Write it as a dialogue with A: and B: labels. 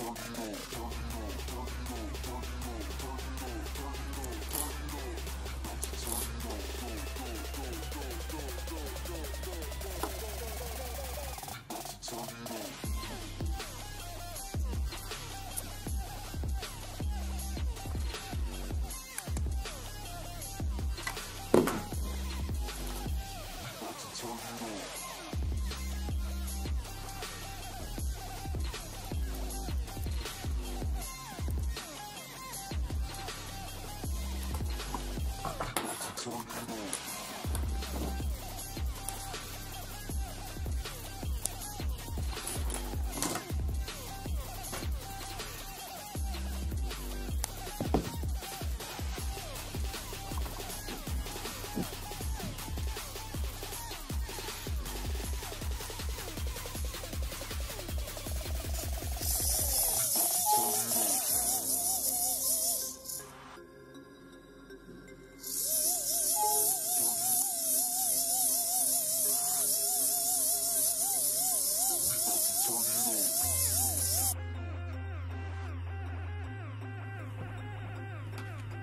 A: Don't know.